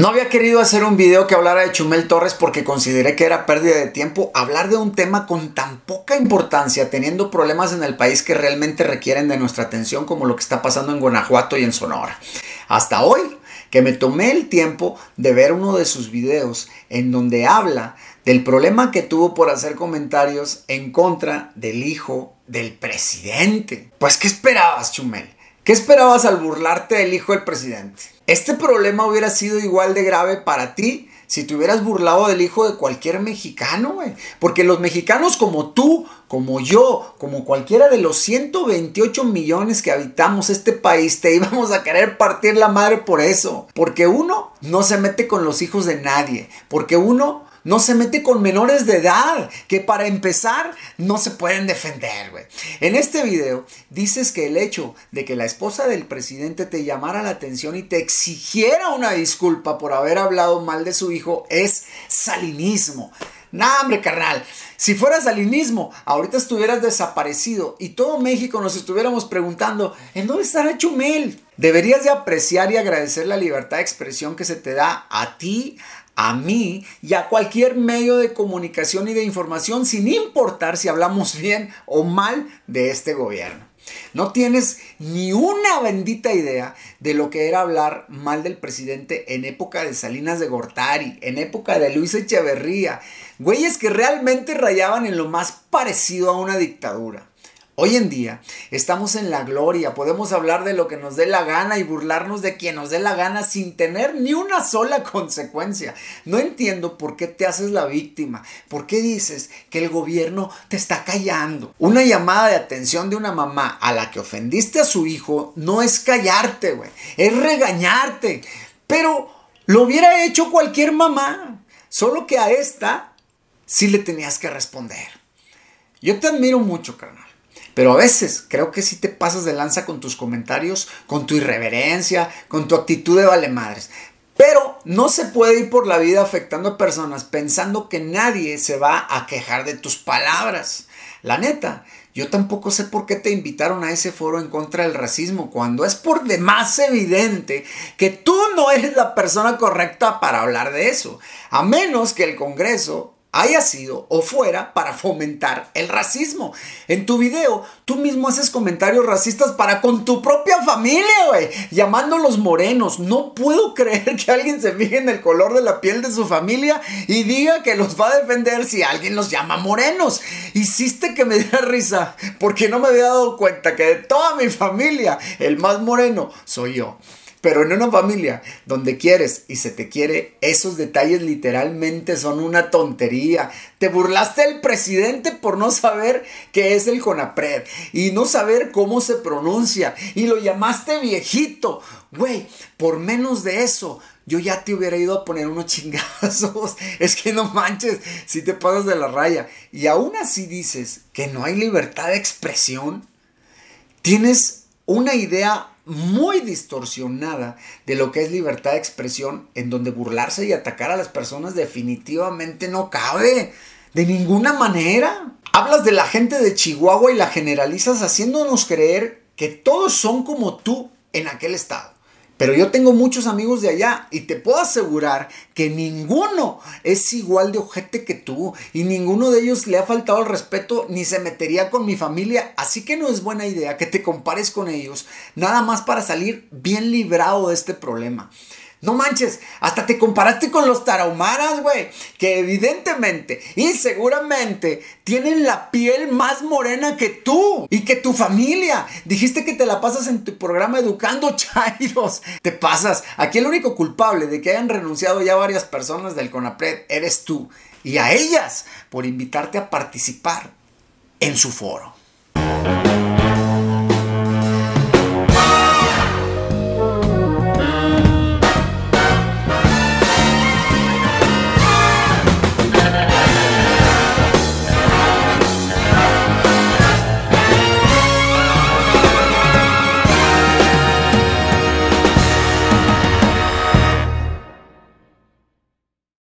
No había querido hacer un video que hablara de Chumel Torres porque consideré que era pérdida de tiempo hablar de un tema con tan poca importancia, teniendo problemas en el país que realmente requieren de nuestra atención como lo que está pasando en Guanajuato y en Sonora. Hasta hoy, que me tomé el tiempo de ver uno de sus videos en donde habla del problema que tuvo por hacer comentarios en contra del hijo del presidente. Pues, ¿qué esperabas, Chumel? ¿Qué esperabas al burlarte del hijo del presidente? Este problema hubiera sido igual de grave para ti si te hubieras burlado del hijo de cualquier mexicano, güey. Porque los mexicanos como tú, como yo, como cualquiera de los 128 millones que habitamos este país, te íbamos a querer partir la madre por eso. Porque uno no se mete con los hijos de nadie. Porque uno no se mete con menores de edad, que para empezar no se pueden defender, güey. En este video dices que el hecho de que la esposa del presidente te llamara la atención y te exigiera una disculpa por haber hablado mal de su hijo es salinismo. Nah, hombre, carnal. Si fuera salinismo, ahorita estuvieras desaparecido y todo México nos estuviéramos preguntando, ¿en dónde estará Chumel? Deberías de apreciar y agradecer la libertad de expresión que se te da a ti, a mí y a cualquier medio de comunicación y de información sin importar si hablamos bien o mal de este gobierno. No tienes ni una bendita idea de lo que era hablar mal del presidente en época de Salinas de Gortari, en época de Luis Echeverría, güeyes que realmente rayaban en lo más parecido a una dictadura. Hoy en día estamos en la gloria, podemos hablar de lo que nos dé la gana y burlarnos de quien nos dé la gana sin tener ni una sola consecuencia. No entiendo por qué te haces la víctima, por qué dices que el gobierno te está callando. Una llamada de atención de una mamá a la que ofendiste a su hijo no es callarte, güey, es regañarte. Pero lo hubiera hecho cualquier mamá, solo que a esta sí le tenías que responder. Yo te admiro mucho, carnal. Pero a veces creo que si te pasas de lanza con tus comentarios, con tu irreverencia, con tu actitud de vale madres. Pero no se puede ir por la vida afectando a personas pensando que nadie se va a quejar de tus palabras. La neta, yo tampoco sé por qué te invitaron a ese foro en contra del racismo cuando es por demás evidente que tú no eres la persona correcta para hablar de eso. A menos que el Congreso haya sido o fuera para fomentar el racismo. En tu video, tú mismo haces comentarios racistas para con tu propia familia, güey, llamándolos morenos. No puedo creer que alguien se fije en el color de la piel de su familia y diga que los va a defender si alguien los llama morenos. Hiciste que me diera risa, porque no me había dado cuenta que de toda mi familia, el más moreno soy yo. Pero en una familia donde quieres y se te quiere, esos detalles literalmente son una tontería. Te burlaste del presidente por no saber qué es el CONAPRED y no saber cómo se pronuncia y lo llamaste viejito. Güey, por menos de eso, yo ya te hubiera ido a poner unos chingazos. Es que no manches si te pasas de la raya. Y aún así dices que no hay libertad de expresión. Tienes una idea muy distorsionada de lo que es libertad de expresión, en donde burlarse y atacar a las personas definitivamente no cabe. De ninguna manera. Hablas de la gente de Chihuahua y la generalizas haciéndonos creer que todos son como tú en aquel estado. Pero yo tengo muchos amigos de allá y te puedo asegurar que ninguno es igual de ojete que tú y ninguno de ellos le ha faltado el respeto ni se metería con mi familia. Así que no es buena idea que te compares con ellos nada más para salir bien librado de este problema. No manches, hasta te comparaste con los tarahumaras, güey, que evidentemente y seguramente tienen la piel más morena que tú y que tu familia. Dijiste que te la pasas en tu programa educando chairos. Te pasas. Aquí el único culpable de que hayan renunciado ya varias personas del CONAPRED eres tú y a ellas por invitarte a participar en su foro.